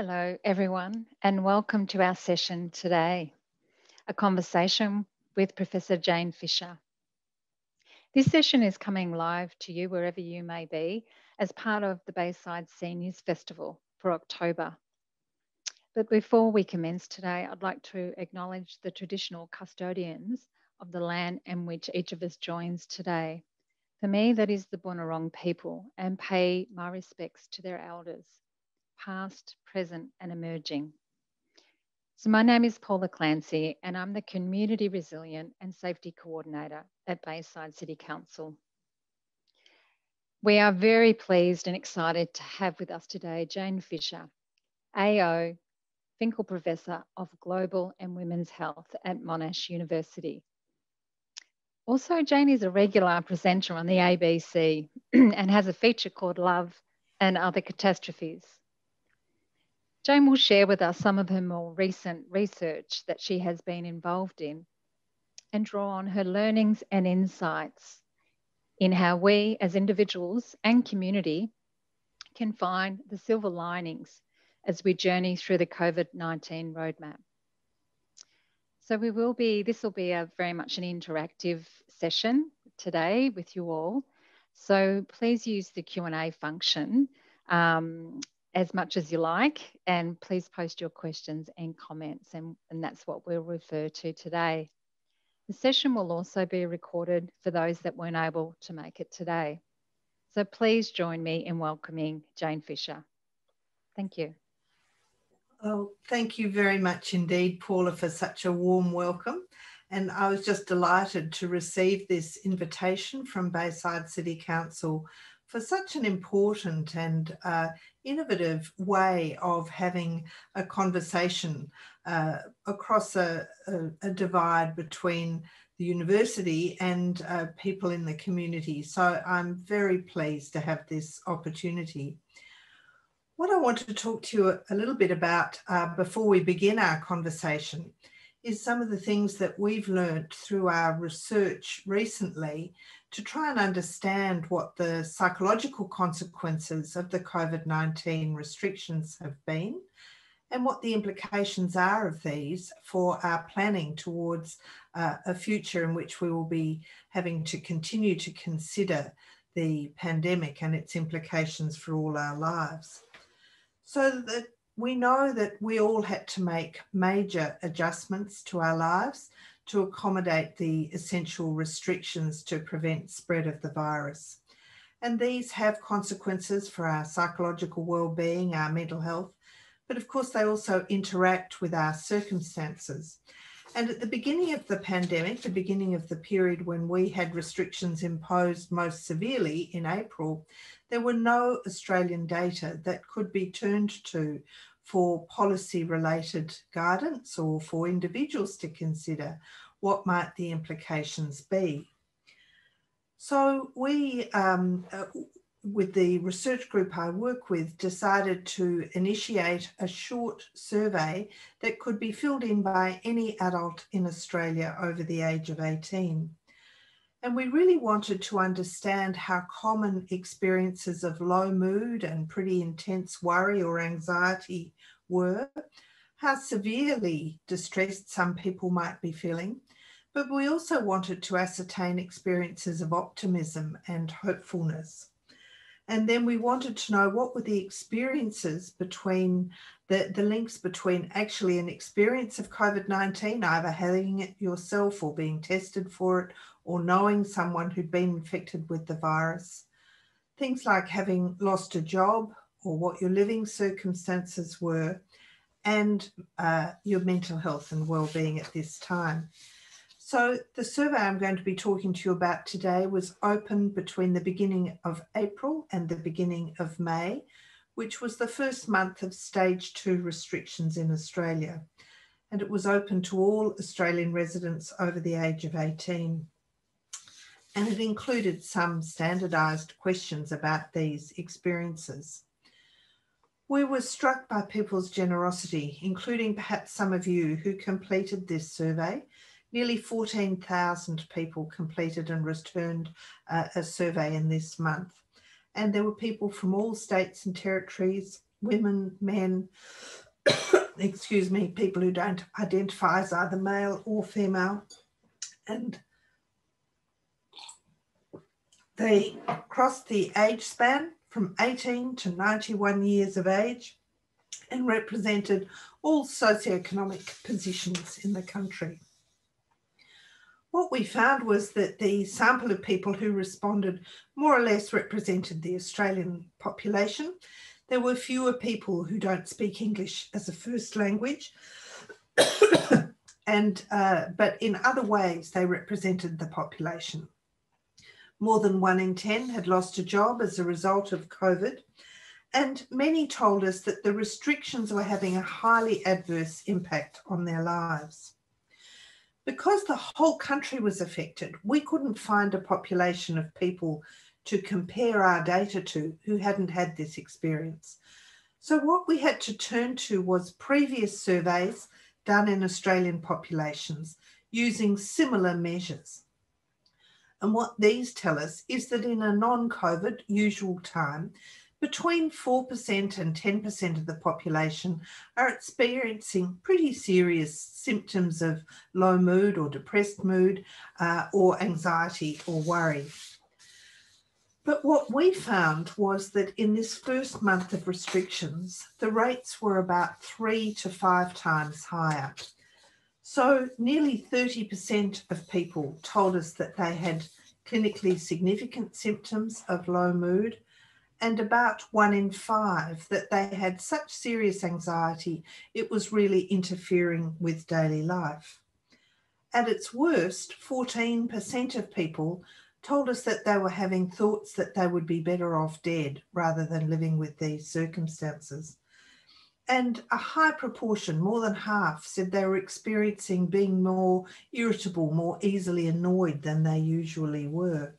Hello, everyone, and welcome to our session today a conversation with Professor Jane Fisher. This session is coming live to you wherever you may be as part of the Bayside Seniors Festival for October. But before we commence today, I'd like to acknowledge the traditional custodians of the land in which each of us joins today. For me, that is the Bunurong people, and pay my respects to their elders, past, present, and emerging. So my name is Paula Clancy and I'm the Community Resilient and Safety Coordinator at Bayside City Council. We are very pleased and excited to have with us today Jane Fisher, AO, Finkel Professor of Global and Women's Health at Monash University. Also, Jane is a regular presenter on the ABC and has a feature called Love and Other Catastrophes. Jane will share with us some of her more recent research that she has been involved in and draw on her learnings and insights in how we as individuals and community can find the silver linings as we journey through the COVID-19 roadmap. So we will be, this will be a very much an interactive session today with you all. So please use the Q&A function um, as much as you like, and please post your questions and comments, and, and that's what we'll refer to today. The session will also be recorded for those that weren't able to make it today. So please join me in welcoming Jane Fisher. Thank you. Oh, thank you very much indeed, Paula, for such a warm welcome. And I was just delighted to receive this invitation from Bayside City Council for such an important and uh, innovative way of having a conversation uh, across a, a, a, divide between the university and uh, people in the community. So I'm very pleased to have this opportunity. What I want to talk to you a little bit about uh, before we begin our conversation is some of the things that we've learned through our research recently to try and understand what the psychological consequences of the COVID 19 restrictions have been and what the implications are of these for our planning towards uh, a future in which we will be having to continue to consider the pandemic and its implications for all our lives. So that we know that we all had to make major adjustments to our lives to accommodate the essential restrictions to prevent spread of the virus. And these have consequences for our psychological well-being, our mental health, but of course they also interact with our circumstances. And at the beginning of the pandemic, the beginning of the period when we had restrictions imposed most severely in April, there were no Australian data that could be turned to for policy related guidance or for individuals to consider what might the implications be. So we, um, uh, with the research group I work with, decided to initiate a short survey that could be filled in by any adult in Australia over the age of 18. And we really wanted to understand how common experiences of low mood and pretty intense worry or anxiety were, how severely distressed some people might be feeling, but we also wanted to ascertain experiences of optimism and hopefulness. And then we wanted to know what were the experiences between the, the links between actually an experience of COVID 19, either having it yourself or being tested for it, or knowing someone who'd been infected with the virus. Things like having lost a job or what your living circumstances were, and uh, your mental health and well-being at this time. So the survey I'm going to be talking to you about today was open between the beginning of April and the beginning of May, which was the first month of stage two restrictions in Australia. And it was open to all Australian residents over the age of 18. And it included some standardised questions about these experiences. We were struck by people's generosity, including perhaps some of you who completed this survey Nearly 14,000 people completed and returned uh, a survey in this month. And there were people from all states and territories, women, men, excuse me, people who don't identify as either male or female. And they crossed the age span from 18 to 91 years of age and represented all socioeconomic positions in the country. What we found was that the sample of people who responded more or less represented the Australian population. There were fewer people who don't speak English as a first language, and uh, but in other ways they represented the population. More than one in 10 had lost a job as a result of COVID, and many told us that the restrictions were having a highly adverse impact on their lives. Because the whole country was affected, we couldn't find a population of people to compare our data to who hadn't had this experience. So, what we had to turn to was previous surveys done in Australian populations using similar measures. And what these tell us is that in a non COVID usual time, between 4% and 10% of the population are experiencing pretty serious symptoms of low mood or depressed mood uh, or anxiety or worry. But what we found was that in this first month of restrictions, the rates were about three to five times higher. So nearly 30% of people told us that they had clinically significant symptoms of low mood, and about one in five that they had such serious anxiety it was really interfering with daily life. At its worst, 14% of people told us that they were having thoughts that they would be better off dead rather than living with these circumstances. And a high proportion, more than half, said they were experiencing being more irritable, more easily annoyed than they usually were.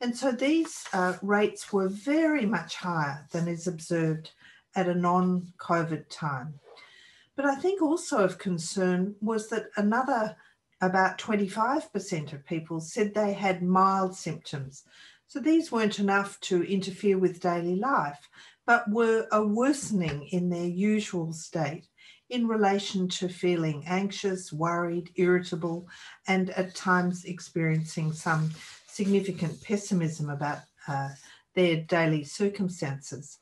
And so these uh, rates were very much higher than is observed at a non COVID time. But I think also of concern was that another about 25% of people said they had mild symptoms. So these weren't enough to interfere with daily life, but were a worsening in their usual state in relation to feeling anxious, worried, irritable, and at times experiencing some significant pessimism about uh, their daily circumstances.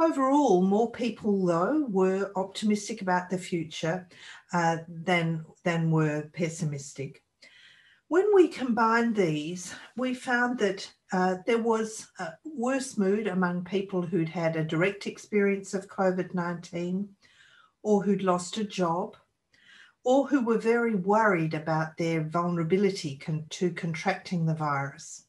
Overall, more people, though, were optimistic about the future uh, than, than were pessimistic. When we combined these, we found that uh, there was a worse mood among people who'd had a direct experience of COVID 19 or who'd lost a job or who were very worried about their vulnerability con- to contracting the virus.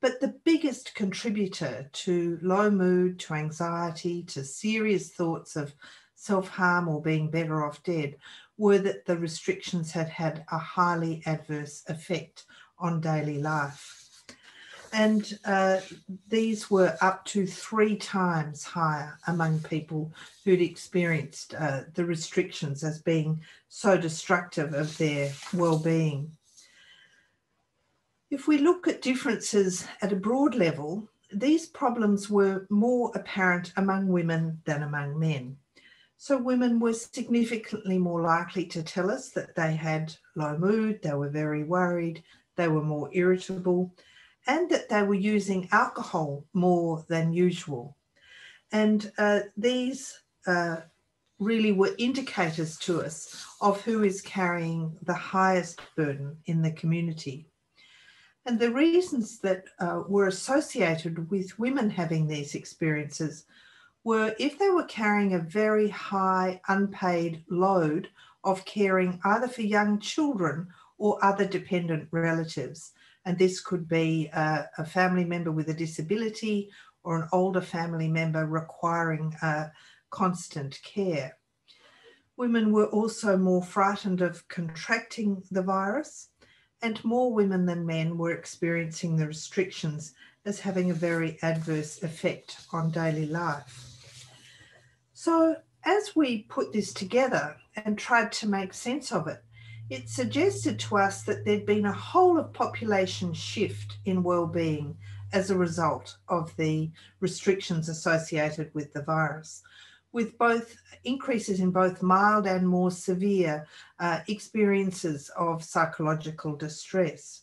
But the biggest contributor to low mood, to anxiety, to serious thoughts of self harm or being better off dead were that the restrictions had had a highly adverse effect on daily life. And uh, these were up to three times higher among people who'd experienced uh, the restrictions as being so destructive of their well-being. If we look at differences at a broad level, these problems were more apparent among women than among men. So women were significantly more likely to tell us that they had low mood, they were very worried, they were more irritable, and that they were using alcohol more than usual. And uh, these uh, really were indicators to us of who is carrying the highest burden in the community. And the reasons that uh, were associated with women having these experiences were if they were carrying a very high unpaid load of caring either for young children or other dependent relatives. And this could be a, a family member with a disability or an older family member requiring uh, constant care. Women were also more frightened of contracting the virus, and more women than men were experiencing the restrictions as having a very adverse effect on daily life. So, as we put this together and tried to make sense of it, it suggested to us that there'd been a whole of population shift in well-being as a result of the restrictions associated with the virus, with both increases in both mild and more severe uh, experiences of psychological distress.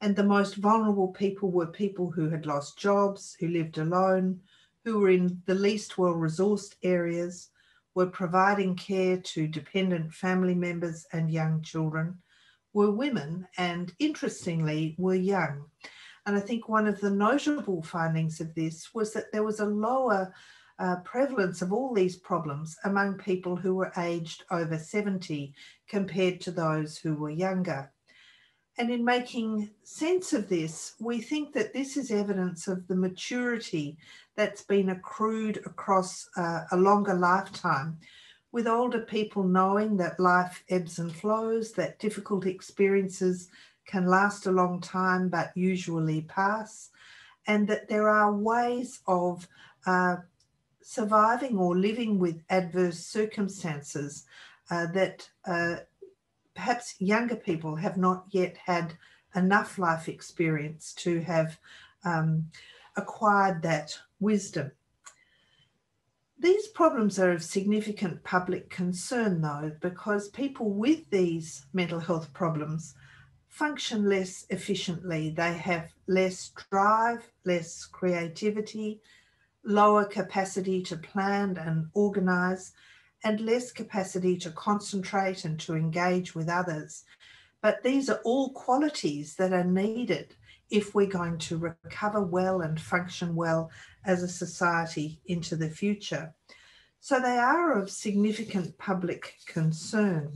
And the most vulnerable people were people who had lost jobs, who lived alone, who were in the least well resourced areas, were providing care to dependent family members and young children, were women, and interestingly, were young. And I think one of the notable findings of this was that there was a lower uh, prevalence of all these problems among people who were aged over 70 compared to those who were younger. And in making sense of this, we think that this is evidence of the maturity that's been accrued across uh, a longer lifetime, with older people knowing that life ebbs and flows, that difficult experiences can last a long time but usually pass, and that there are ways of uh, surviving or living with adverse circumstances uh, that uh, perhaps younger people have not yet had enough life experience to have um, acquired that wisdom. These problems are of significant public concern, though, because people with these mental health problems function less efficiently. They have less drive, less creativity, lower capacity to plan and organise, and less capacity to concentrate and to engage with others. But these are all qualities that are needed if we're going to recover well and function well as a society into the future. So they are of significant public concern.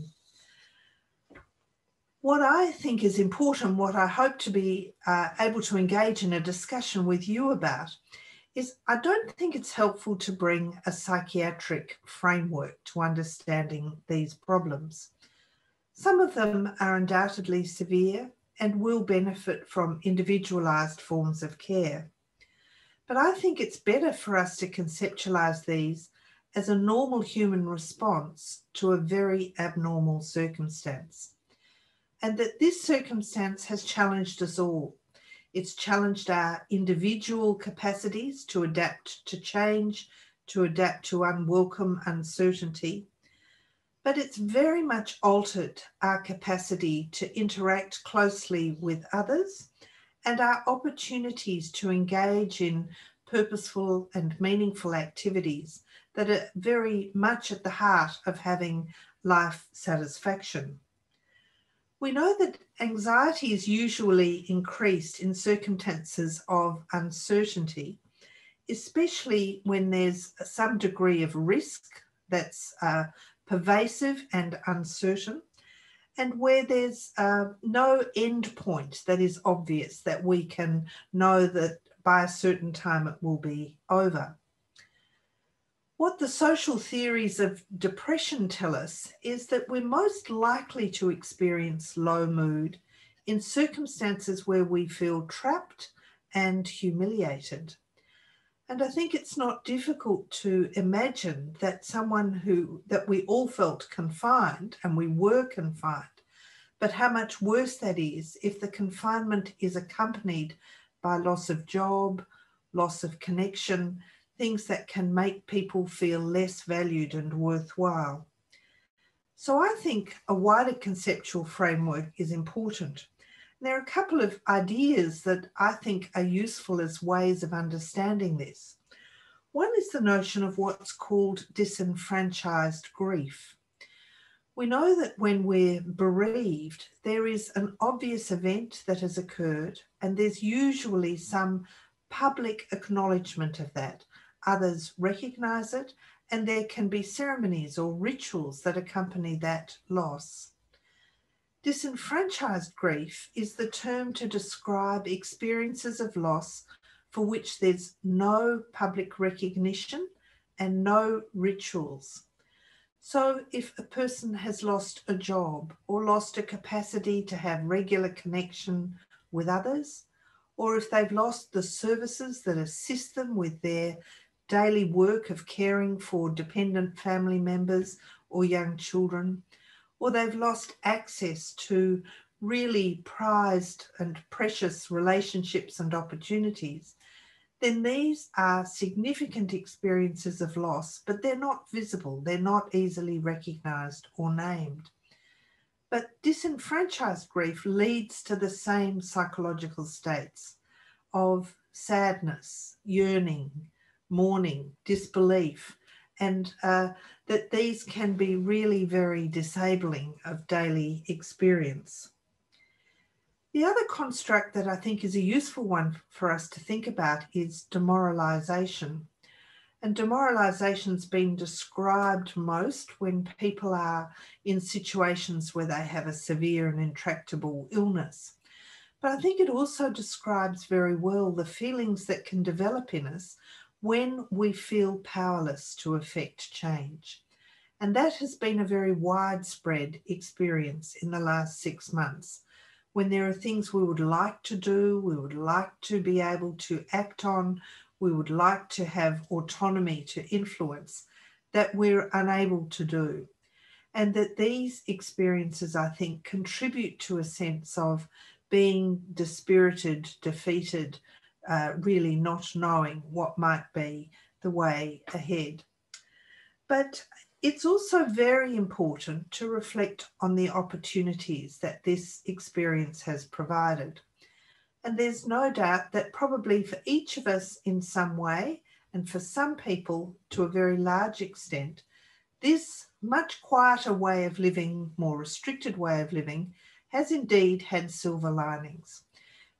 What I think is important, what I hope to be uh, able to engage in a discussion with you about, is I don't think it's helpful to bring a psychiatric framework to understanding these problems. Some of them are undoubtedly severe and will benefit from individualised forms of care. But I think it's better for us to conceptualise these as a normal human response to a very abnormal circumstance. And that this circumstance has challenged us all it's challenged our individual capacities to adapt to change, to adapt to unwelcome uncertainty. But it's very much altered our capacity to interact closely with others and our opportunities to engage in purposeful and meaningful activities that are very much at the heart of having life satisfaction. We know that anxiety is usually increased in circumstances of uncertainty, especially when there's some degree of risk that's uh, pervasive and uncertain, and where there's uh, no end point that is obvious that we can know that by a certain time it will be over. What the social theories of depression tell us is that we're most likely to experience low mood in circumstances where we feel trapped and humiliated. And I think it's not difficult to imagine that someone who, that we all felt confined and we were confined, but how much worse that is if the confinement is accompanied by loss of job, loss of connection, things that can make people feel less valued and worthwhile. So I think a wider conceptual framework is important. There are a couple of ideas that I think are useful as ways of understanding this. One is the notion of what's called disenfranchised grief. We know that when we're bereaved, there is an obvious event that has occurred, and there's usually some public acknowledgement of that others recognize it, and there can be ceremonies or rituals that accompany that loss. Disenfranchised grief is the term to describe experiences of loss for which there's no public recognition and no rituals. So, if a person has lost a job or lost a capacity to have regular connection with others, or if they've lost the services that assist them with their daily work of caring for dependent family members or young children, or they've lost access to really prized and precious relationships and opportunities, then these are significant experiences of loss, but they're not visible, they're not easily recognized or named. But disenfranchised grief leads to the same psychological states of sadness, yearning, mourning, disbelief, and uh, that these can be really very disabling of daily experience. The other construct that I think is a useful one for us to think about is demoralisation. And demoralisation's been described most when people are in situations where they have a severe and intractable illness. But I think it also describes very well the feelings that can develop in us when we feel powerless to affect change. And that has been a very widespread experience in the last six months. When there are things we would like to do, we would like to be able to act on, we would like to have autonomy to influence, that we're unable to do. And that these experiences, I think, contribute to a sense of being dispirited, defeated, uh, really not knowing what might be the way ahead. But it's also very important to reflect on the opportunities that this experience has provided. And there's no doubt that probably for each of us in some way, and for some people to a very large extent, this much quieter way of living, more restricted way of living, has indeed had silver linings.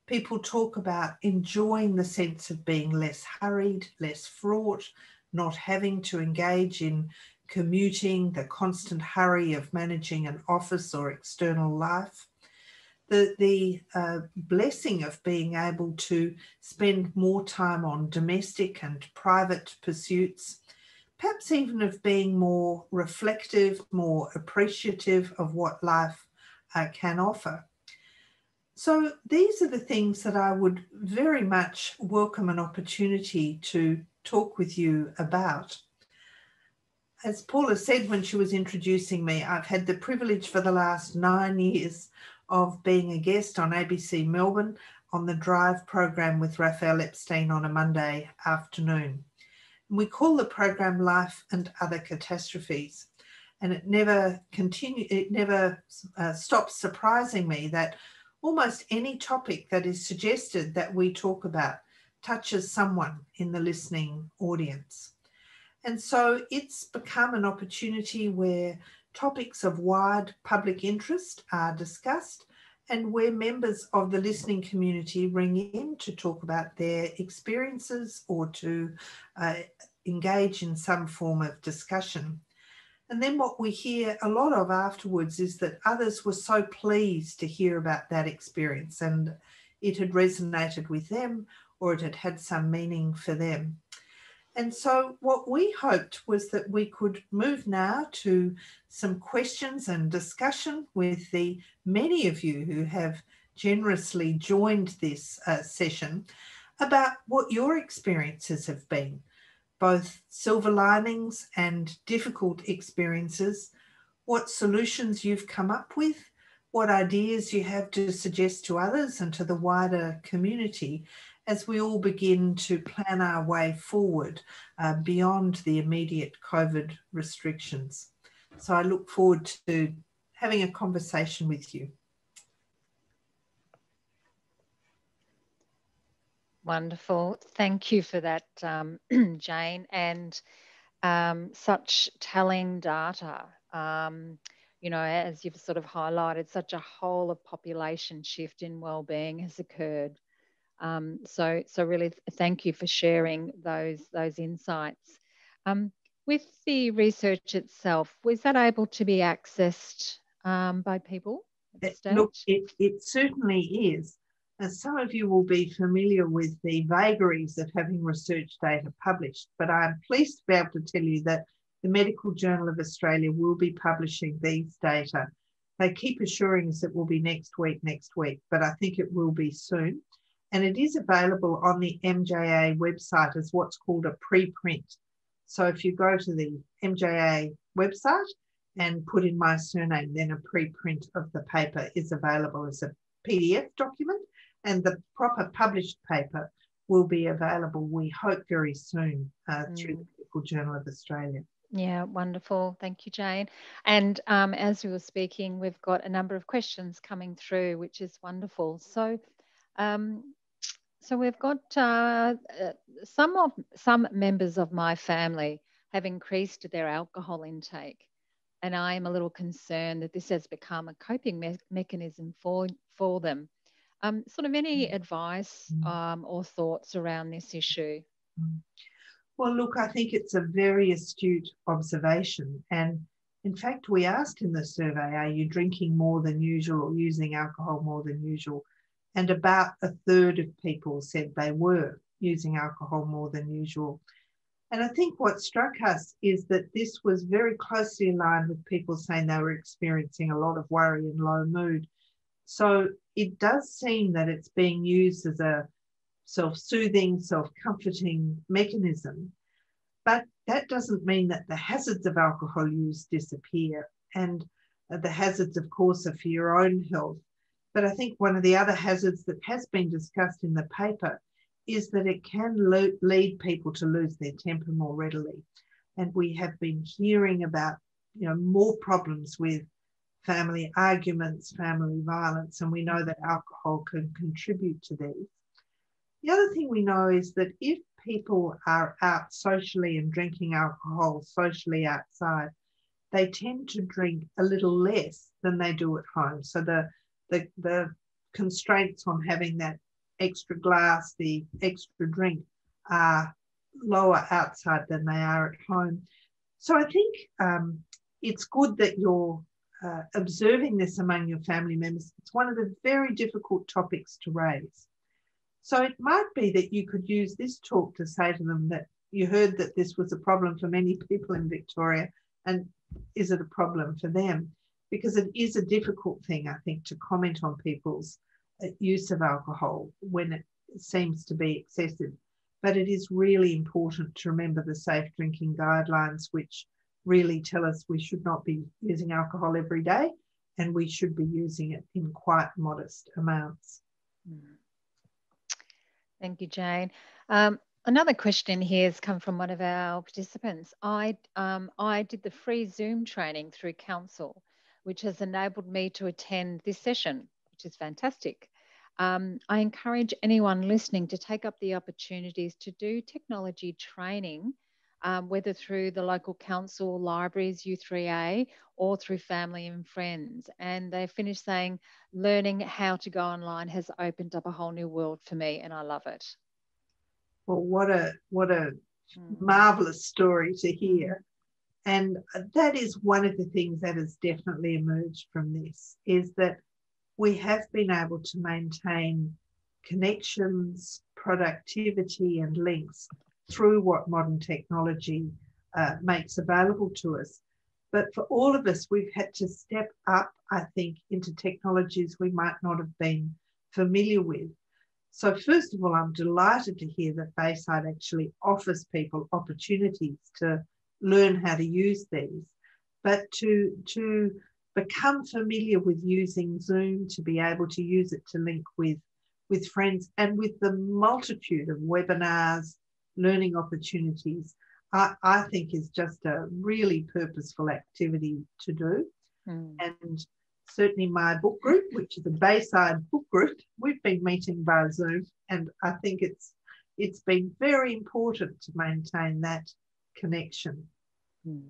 People talk about enjoying the sense of being less hurried, less fraught, not having to engage in commuting, the constant hurry of managing an office or external life. The, the uh, blessing of being able to spend more time on domestic and private pursuits, perhaps even of being more reflective, more appreciative of what life uh, can offer. So these are the things that I would very much welcome an opportunity to talk with you about. As Paula said when she was introducing me, I've had the privilege for the last nine years of being a guest on ABC Melbourne on the Drive program with Rafael Epstein on a Monday afternoon. We call the program Life and Other Catastrophes and it never continue it never uh, stops surprising me that almost any topic that is suggested that we talk about touches someone in the listening audience and so it's become an opportunity where topics of wide public interest are discussed and where members of the listening community ring in to talk about their experiences or to uh, engage in some form of discussion. And then what we hear a lot of afterwards is that others were so pleased to hear about that experience and it had resonated with them or it had had some meaning for them. And so, what we hoped was that we could move now to some questions and discussion with the many of you who have generously joined this uh, session about what your experiences have been both silver linings and difficult experiences, what solutions you've come up with, what ideas you have to suggest to others and to the wider community as we all begin to plan our way forward uh, beyond the immediate COVID restrictions. So I look forward to having a conversation with you. Wonderful. Thank you for that, um, Jane. And um, such telling data. Um, you know, as you've sort of highlighted, such a whole of population shift in well-being has occurred. Um, so, so really, thank you for sharing those those insights. Um, with the research itself, was that able to be accessed um, by people? Look, it, it certainly is. Some of you will be familiar with the vagaries of having research data published, but I'm pleased to be able to tell you that the Medical Journal of Australia will be publishing these data. They keep assuring us it will be next week, next week, but I think it will be soon. And it is available on the MJA website as what's called a preprint. So if you go to the MJA website, and put in my surname, then a preprint of the paper is available as a PDF document, and the proper published paper will be available, we hope, very soon uh, mm. through the Medical Journal of Australia. Yeah, wonderful. Thank you, Jane. And um, as we were speaking, we've got a number of questions coming through, which is wonderful. So, um, so we've got uh, uh some of some members of my family have increased their alcohol intake, and I am a little concerned that this has become a coping me- mechanism for for them. Um, sort of any mm. advice mm. um, or thoughts around this issue? Mm. Well, look, I think it's a very astute observation. And in fact, we asked in the survey, are you drinking more than usual or using alcohol more than usual? And about a third of people said they were using alcohol more than usual. And I think what struck us is that this was very closely aligned with people saying they were experiencing a lot of worry and low mood. So it does seem that it's being used as a self soothing, self comforting mechanism. But that doesn't mean that the hazards of alcohol use disappear. And the hazards, of course, are for your own health. But I think one of the other hazards that has been discussed in the paper is that it can lo- lead people to lose their temper more readily. And we have been hearing about you know more problems with family arguments, family violence, and we know that alcohol can contribute to these. The other thing we know is that if people are out socially and drinking alcohol socially outside, they tend to drink a little less than they do at home. So the the, the constraints on having that extra glass, the extra drink, are lower outside than they are at home. So I think um, it's good that you're uh, observing this among your family members, it's one of the very difficult topics to raise. So it might be that you could use this talk to say to them that you heard that this was a problem for many people in Victoria, and is it a problem for them? Because it is a difficult thing, I think, to comment on people's uh, use of alcohol when it seems to be excessive. But it is really important to remember the safe drinking guidelines, which really tell us we should not be using alcohol every day and we should be using it in quite modest amounts. Hmm. Thank you, Jane. Um, another question here has come from one of our participants. I, um, I did the free Zoom training through Council, which has enabled me to attend this session, which is fantastic. Um, I encourage anyone listening to take up the opportunities to do technology training um, whether through the local council, libraries, U3A, or through family and friends. And they finished saying, learning how to go online has opened up a whole new world for me, and I love it. Well, what a what a mm. marvelous story to hear. And that is one of the things that has definitely emerged from this is that we have been able to maintain connections, productivity, and links through what modern technology uh, makes available to us. But for all of us, we've had to step up, I think, into technologies we might not have been familiar with. So, first of all, I'm delighted to hear that Bayside actually offers people opportunities to learn how to use these, but to, to become familiar with using Zoom, to be able to use it to link with, with friends, and with the multitude of webinars learning opportunities, I, I think is just a really purposeful activity to do. Mm. And certainly my book group, which is a Bayside book group, we've been meeting via Zoom, and I think it's it's been very important to maintain that connection. Mm.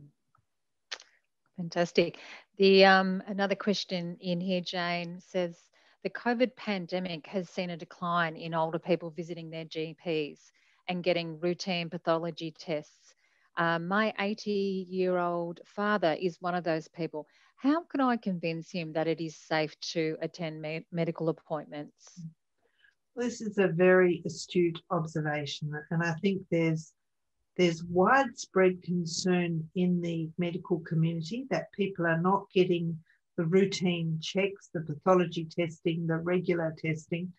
Fantastic. The um, another question in here, Jane says the COVID pandemic has seen a decline in older people visiting their GPs and getting routine pathology tests. Um, my 80 year old father is one of those people. How can I convince him that it is safe to attend me- medical appointments? This is a very astute observation, and I think there's there's widespread concern in the medical community that people are not getting the routine checks, the pathology testing, the regular testing,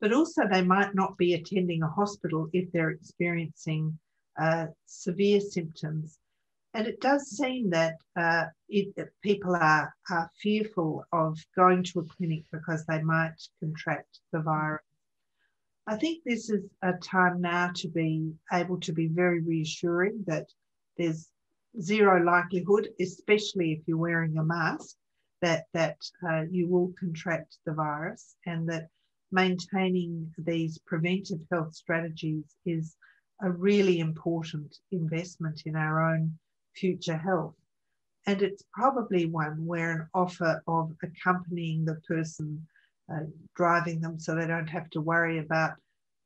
but also they might not be attending a hospital if they're experiencing uh, severe symptoms. And it does seem that uh, it, people are, are fearful of going to a clinic because they might contract the virus. I think this is a time now to be able to be very reassuring that there's zero likelihood, especially if you're wearing a mask, that that uh, you will contract the virus, and that maintaining these preventive health strategies is a really important investment in our own future health. And it's probably one where an offer of accompanying the person uh, driving them so they don't have to worry about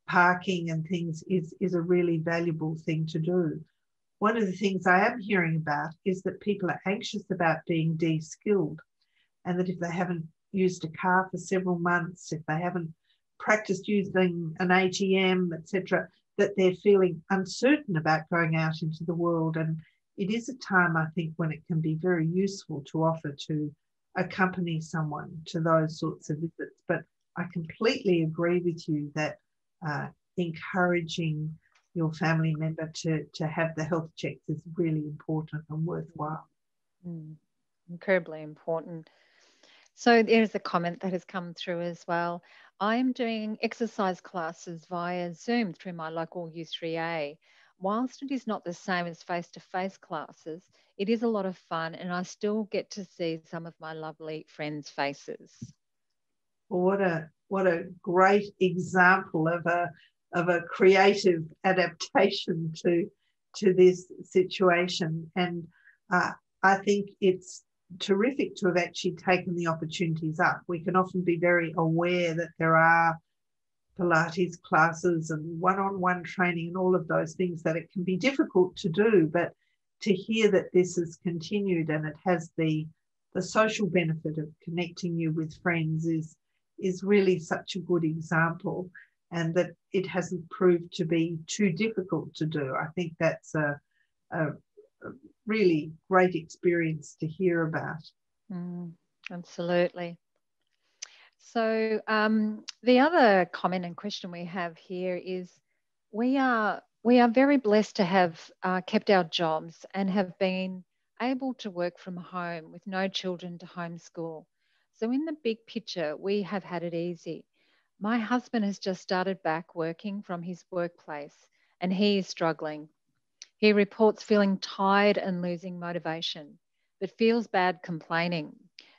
parking and things is, is a really valuable thing to do. One of the things I am hearing about is that people are anxious about being de skilled, and that if they haven't used a car for several months, if they haven't practiced using an ATM, etc., that they're feeling uncertain about going out into the world. And it is a time, I think, when it can be very useful to offer to accompany someone to those sorts of visits. But I completely agree with you that uh, encouraging your family member to, to have the health checks is really important and worthwhile. Mm, incredibly important. So there's a comment that has come through as well. I'm doing exercise classes via Zoom through my local U3A. Whilst it is not the same as face to face classes, it is a lot of fun and I still get to see some of my lovely friends' faces. Well, what a what a great example of a of a creative adaptation to to this situation. And uh, I think it's terrific to have actually taken the opportunities up. We can often be very aware that there are Pilates classes and one on one training and all of those things that it can be difficult to do. But to hear that this has continued and it has the, the social benefit of connecting you with friends is, is really such a good example and that it hasn't proved to be too difficult to do. I think that's a, a, really great experience to hear about. Mm, absolutely. So um, the other comment and question we have here is we are we are very blessed to have uh, kept our jobs and have been able to work from home with no children to homeschool. So in the big picture, we have had it easy. My husband has just started back working from his workplace and he is struggling he reports feeling tired and losing motivation, but feels bad complaining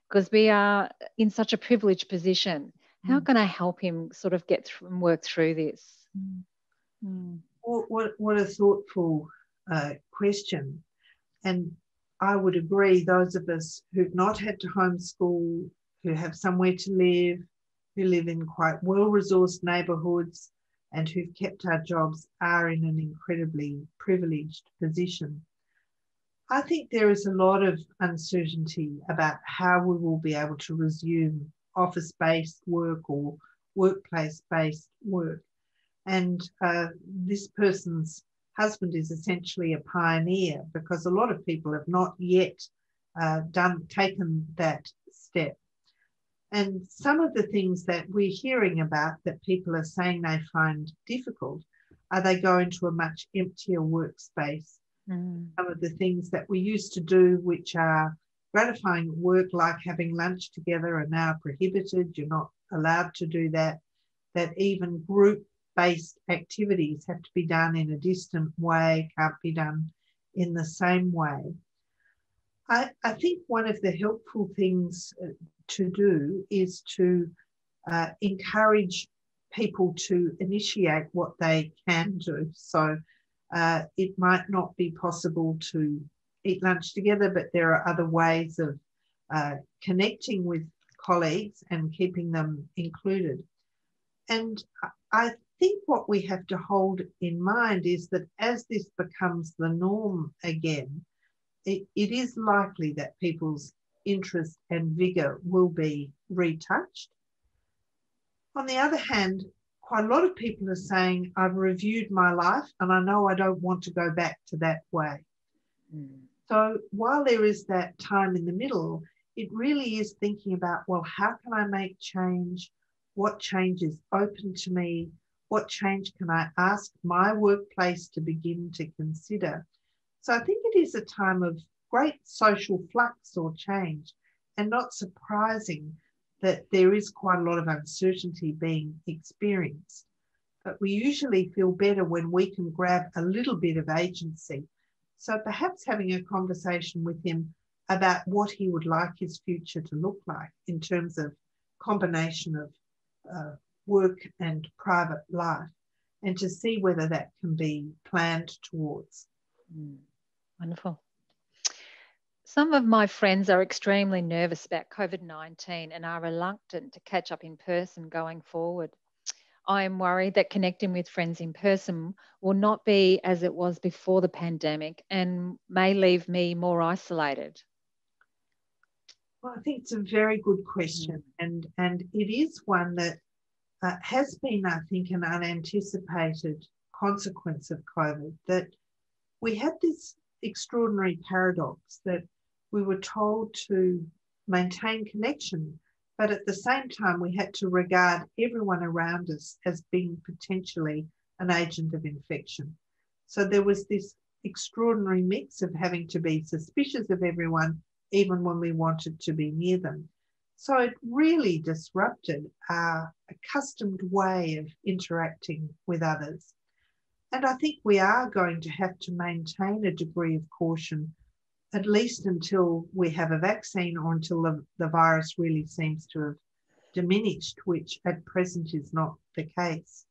because we are in such a privileged position. How mm. can I help him sort of get through and work through this? Mm. Mm. What, what, a thoughtful uh, question. And I would agree, those of us who've not had to homeschool, who have somewhere to live, who live in quite well resourced neighbourhoods, and who've kept our jobs are in an incredibly privileged position. I think there is a lot of uncertainty about how we will be able to resume office based work or workplace based work. And uh, this person's husband is essentially a pioneer because a lot of people have not yet uh, done taken that step. And some of the things that we're hearing about that people are saying they find difficult are they go into a much emptier workspace. Mm. Some of the things that we used to do, which are gratifying work, like having lunch together, are now prohibited. You're not allowed to do that. That even group based activities have to be done in a distant way, can't be done in the same way. I, I think one of the helpful things uh, to do is to uh, encourage people to initiate what they can do. So uh, it might not be possible to eat lunch together, but there are other ways of uh, connecting with colleagues and keeping them included. And I think what we have to hold in mind is that as this becomes the norm again, it, it is likely that people's interest and vigour will be retouched. On the other hand, quite a lot of people are saying, I've reviewed my life and I know I don't want to go back to that way. Mm. So while there is that time in the middle, it really is thinking about, well, how can I make change? What change is open to me? What change can I ask my workplace to begin to consider So I think it is a time of great social flux or change, and not surprising that there is quite a lot of uncertainty being experienced. But we usually feel better when we can grab a little bit of agency. So perhaps having a conversation with him about what he would like his future to look like in terms of combination of uh, work and private life, and to see whether that can be planned towards. Mm, wonderful. Some of my friends are extremely nervous about COVID 19 and are reluctant to catch up in person going forward. I am worried that connecting with friends in person will not be as it was before the pandemic and may leave me more isolated. Well, I think it's a very good question, mm. and and it is one that uh, has been, I think, an unanticipated consequence of COVID. That we had this extraordinary paradox that we were told to maintain connection, but at the same time, we had to regard everyone around us as being potentially an agent of infection. So there was this extraordinary mix of having to be suspicious of everyone even when we wanted to be near them. So it really disrupted our accustomed way of interacting with others. And I think we are going to have to maintain a degree of caution, at least until we have a vaccine or until the, the virus really seems to have diminished, which at present is not the case.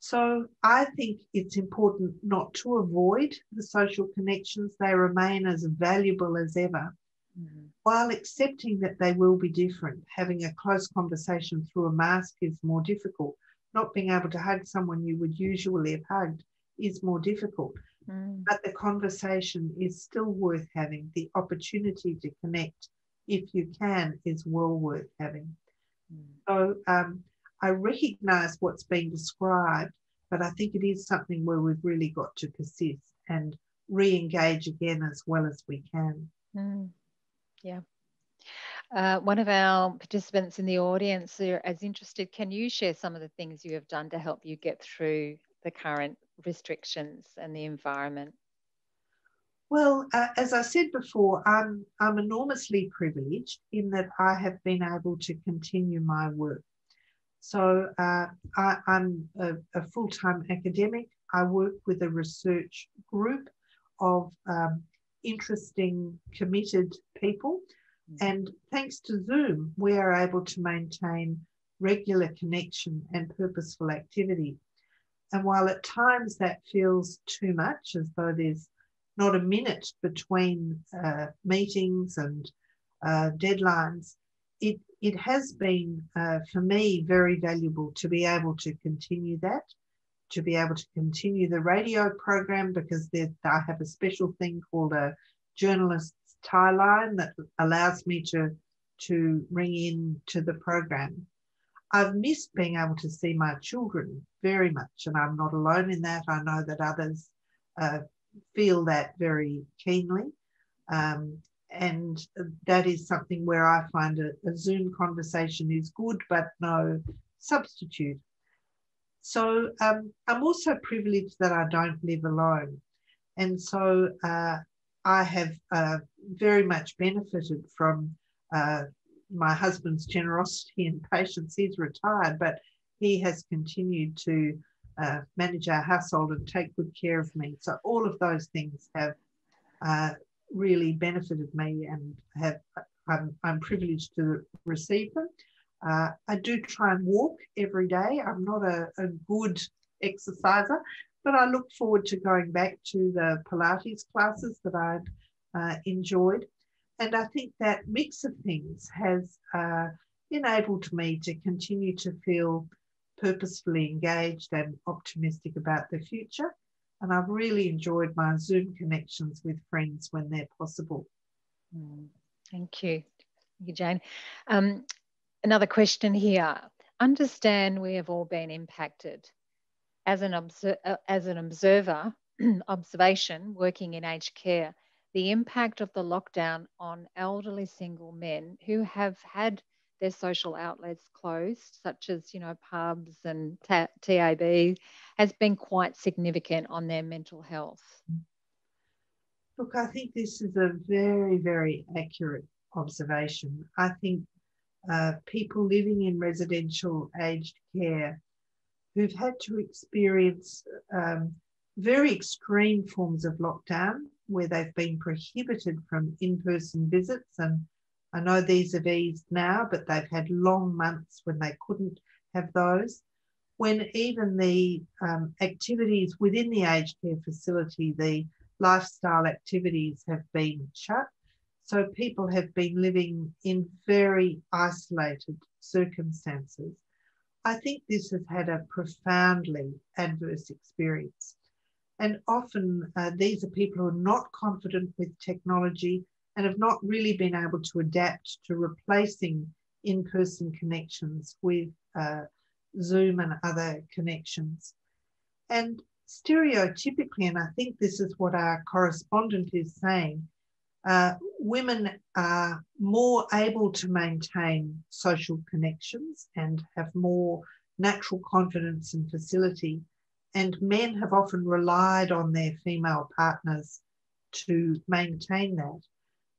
So I think it's important not to avoid the social connections. They remain as valuable as ever, mm-hmm. while accepting that they will be different. Having a close conversation through a mask is more difficult. Not being able to hug someone you would usually have hugged is more difficult. Mm. But the conversation is still worth having. The opportunity to connect, if you can, is well worth having. Mm. So um, I recognize what's being described, but I think it is something where we've really got to persist and re engage again as well as we can. Mm. Yeah. Uh, one of our participants in the audience are as interested. Can you share some of the things you have done to help you get through the current restrictions and the environment? Well, uh, as I said before, I'm, I'm enormously privileged in that I have been able to continue my work. So uh, I, am a, a full time academic. I work with a research group of um, interesting, committed people. And thanks to Zoom, we are able to maintain regular connection and purposeful activity. And while at times that feels too much, as though there's not a minute between uh, meetings and uh, deadlines, it, it has been uh, for me very valuable to be able to continue that, to be able to continue the radio program because there, I have a special thing called a journalist's tie line that allows me to, to ring in to the program. I've missed being able to see my children very much, and I'm not alone in that. I know that others uh, feel that very keenly. Um, and that is something where I find a, a, Zoom conversation is good, but no substitute. So um, I'm also privileged that I don't live alone. And so uh, I have uh, very much benefited from uh, my husband's generosity and patience. He's retired, but he has continued to uh, manage our household and take good care of me. So all of those things have uh, really benefited me and have I'm, I'm privileged to receive them. Uh, I do try and walk every day. I'm not a, a, good exerciser, but I look forward to going back to the Pilates classes that I've uh, enjoyed. And I think that mix of things has uh, enabled me to continue to feel purposefully engaged and optimistic about the future. And I've really enjoyed my Zoom connections with friends when they're possible. Mm, thank you. Thank you, Jane. Um, another question here. Understand we have all been impacted. As an, obser- uh, as an observer, observation working in aged care, the impact of the lockdown on elderly single men who have had their social outlets closed, such as you know pubs and TAB, has been quite significant on their mental health. Look, I think this is a very, very accurate observation. I think uh, people living in residential aged care who've had to experience um, very extreme forms of lockdown where they've been prohibited from in person visits. And I know these have eased now, but they've had long months when they couldn't have those. When even the um, activities within the aged care facility, the lifestyle activities have been shut. So people have been living in very isolated circumstances. I think this has had a profoundly adverse experience. And often uh, these are people who are not confident with technology and have not really been able to adapt to replacing in person connections with uh, Zoom and other connections. And stereotypically, and I think this is what our correspondent is saying, uh, women are more able to maintain social connections and have more natural confidence and facility. And men have often relied on their female partners to maintain that.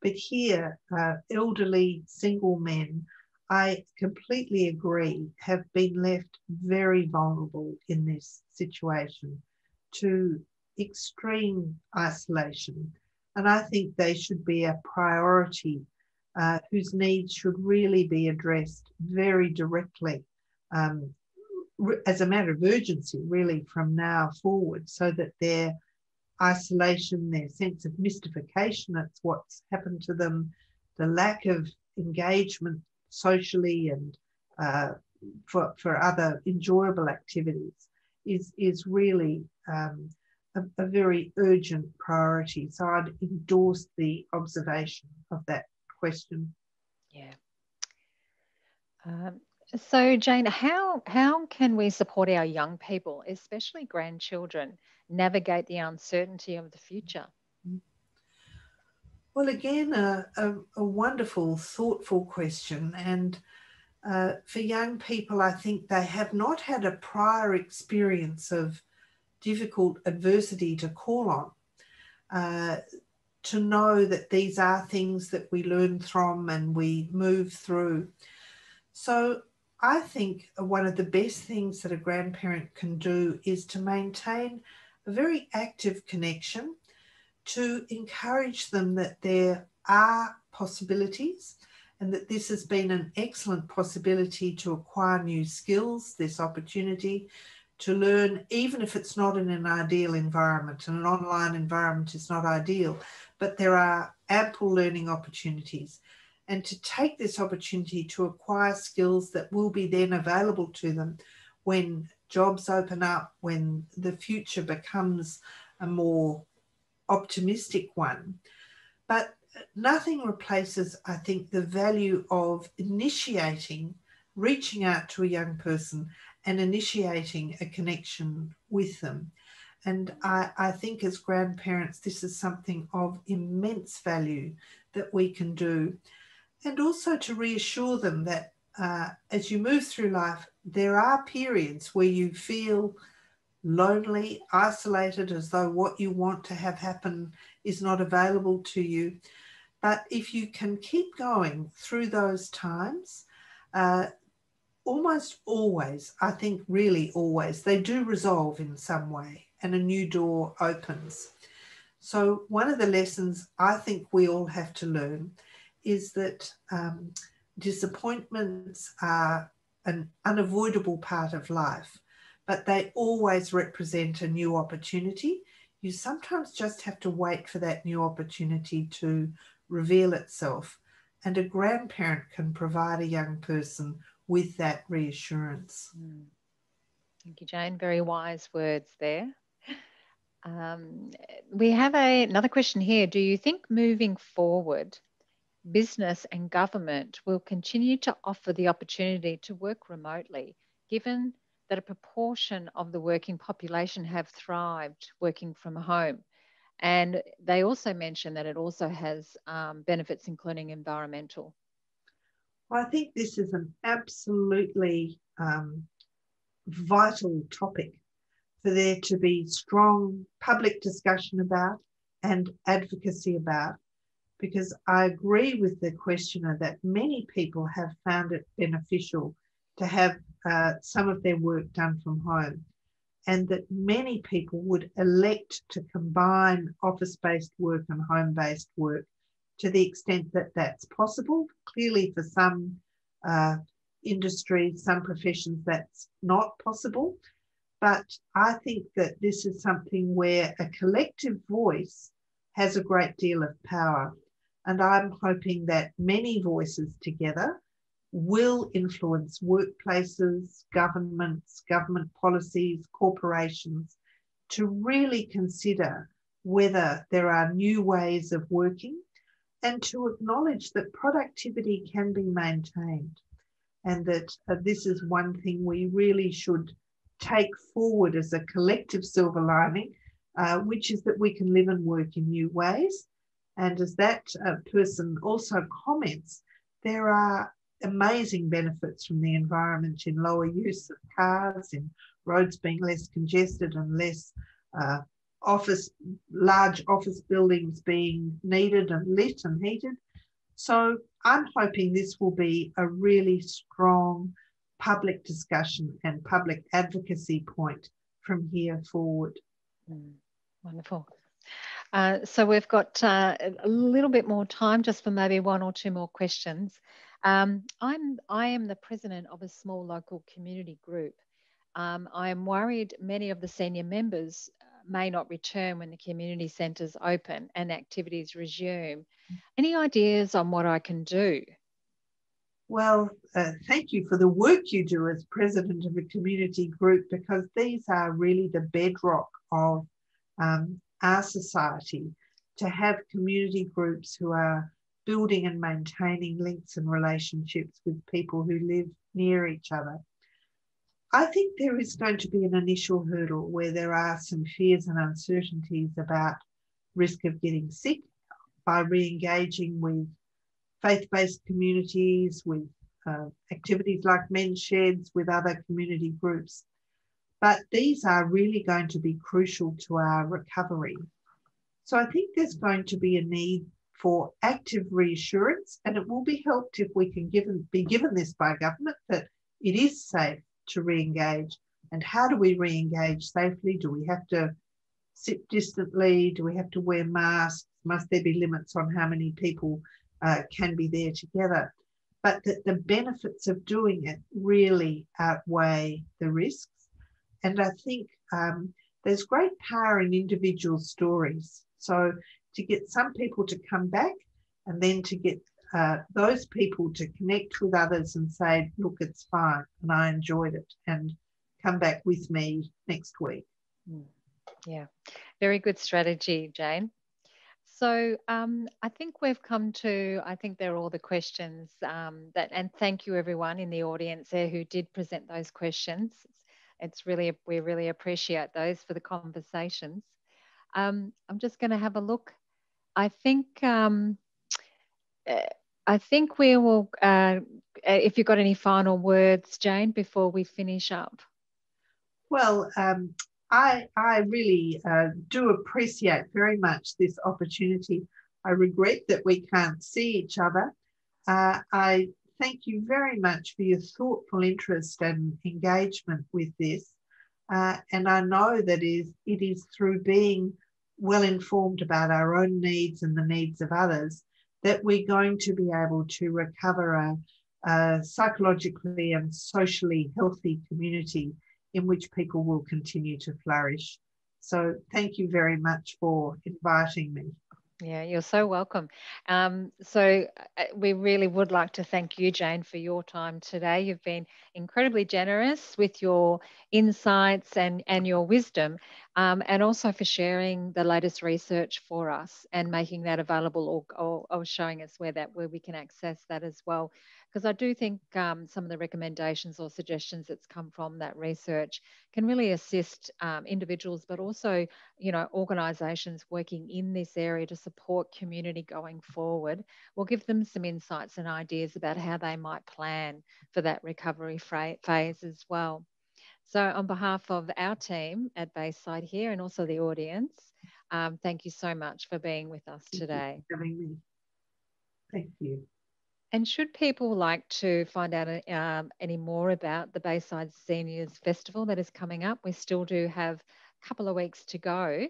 But here, uh, elderly single men, I completely agree, have been left very vulnerable in this situation to extreme isolation and I think they should be a priority uh, whose needs should really be addressed very directly um, as a matter of urgency, really, from now forward, so that their isolation, their sense of mystification, that's what's happened to them, the lack of engagement socially and uh, for, for other enjoyable activities is, is really um, a, a very urgent priority. So I'd endorse the observation of that question. Yeah. Um, so Jane, how how can we support our young people, especially grandchildren, navigate the uncertainty of the future? Well, again, a, a, a wonderful, thoughtful question. And uh, for young people, I think they have not had a prior experience of difficult adversity to call on. Uh, to know that these are things that we learn from and we move through. So, I think one of the best things that a grandparent can do is to maintain a very active connection, to encourage them that there are possibilities and that this has been an excellent possibility to acquire new skills, this opportunity to learn, even if it's not in an ideal environment, and an online environment is not ideal, but there are ample learning opportunities. And to take this opportunity to acquire skills that will be then available to them when jobs open up, when the future becomes a more optimistic one. But nothing replaces, I think, the value of initiating, reaching out to a young person and initiating a connection with them. And I, I, think as grandparents, this is something of immense value that we can do. And also to reassure them that uh, as you move through life, there are periods where you feel lonely, isolated, as though what you want to have happen is not available to you. But if you can keep going through those times, uh, almost always, I think really always, they do resolve in some way and a new door opens. So, one of the lessons I think we all have to learn is that um, disappointments are an unavoidable part of life, but they always represent a new opportunity. You sometimes just have to wait for that new opportunity to reveal itself. And a grandparent can provide a young person with that reassurance. Mm. Thank you, Jane. Very wise words there. Um, we have a, another question here. Do you think moving forward, business and government will continue to offer the opportunity to work remotely, given that a proportion of the working population have thrived working from home? And they also mention that it also has um, benefits, including environmental. I think this is an absolutely um, vital topic for there to be strong public discussion about and advocacy about because I agree with the questioner that many people have found it beneficial to have uh, some of their work done from home, and that many people would elect to combine office based work and home based work to the extent that that's possible. Clearly, for some uh, industries, some professions, that's not possible. But I think that this is something where a collective voice has a great deal of power. And I'm hoping that many voices together will influence workplaces, governments, government policies, corporations to really consider whether there are new ways of working and to acknowledge that productivity can be maintained and that uh, this is one thing we really should take forward as a collective silver lining, uh, which is that we can live and work in new ways. And as that uh, person also comments, there are amazing benefits from the environment in lower use of cars, in roads being less congested and less uh, office, large office buildings being needed and lit and heated. So I'm hoping this will be a really strong public discussion and public advocacy point from here forward. Mm, wonderful. Uh, so we've got uh, a little bit more time just for maybe one or two more questions. Um, I'm, I am the president of a small local community group. Um, I am worried many of the senior members may not return when the community centres open and activities resume. Any ideas on what I can do? Well, uh, thank you for the work you do as president of a community group because these are really the bedrock of um, our society to have community groups who are building and maintaining links and relationships with people who live near each other. I think there is going to be an initial hurdle where there are some fears and uncertainties about risk of getting sick by re engaging with faith based communities, with uh, activities like men's sheds, with other community groups. But these are really going to be crucial to our recovery. So I think there's going to be a need for active reassurance, and it will be helped if we can given, be given this by government that it is safe to re engage. And how do we re engage safely? Do we have to sit distantly? Do we have to wear masks? Must there be limits on how many people uh, can be there together? But that the benefits of doing it really outweigh the risks. And I think um, there's great power in individual stories. So to get some people to come back and then to get uh, those people to connect with others and say, look, it's fine and I enjoyed it and come back with me next week. Hmm. Yeah, very good strategy, Jane. So um, I think we've come to, I think they're all the questions um, that, and thank you everyone in the audience there who did present those questions. It's really, we really appreciate those for the conversations. Um, I'm just going to have a look. I think, um, I think we will, uh, if you've got any final words, Jane, before we finish up. Well, um, I, I really uh, do appreciate very much this opportunity. I regret that we can't see each other. Uh, I thank you very much for your thoughtful interest and engagement with this. Uh, and I know that is, it is through being well informed about our own needs and the needs of others that we're going to be able to recover a, a psychologically and socially healthy community in which people will continue to flourish. So, thank you very much for inviting me. Yeah, you're so welcome. Um, so, uh, we really would like to thank you, Jane, for your time today. You've been incredibly generous with your insights and, and your wisdom, um, and also for sharing the latest research for us and making that available or, or, or showing us where that where we can access that as well because I do think um, some of the recommendations or suggestions that's come from that research can really assist um, individuals, but also, you know, organisations working in this area to support community going forward. We'll give them some insights and ideas about how they might plan for that recovery phase as well. So on behalf of our team at Bayside here and also the audience, Um, thank you so much for being with us Thank today. having me. Thank you. And should people like to find out um, any more about the Bayside Seniors Festival that is coming up, we still do have a couple of weeks to go.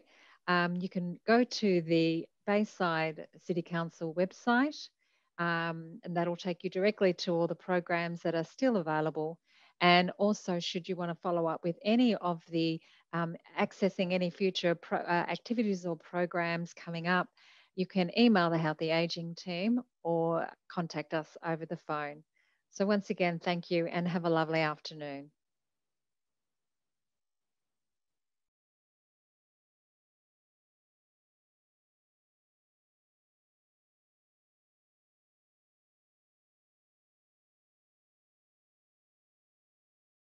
Um, you can go to the Bayside City Council website, um, and that'll take you directly to all the programs that are still available. And also, should you want to follow up with any of the um, accessing any future pro, uh, activities or programs coming up, you can email the Healthy Aging team or contact us over the phone. So once again, thank you and have a lovely afternoon.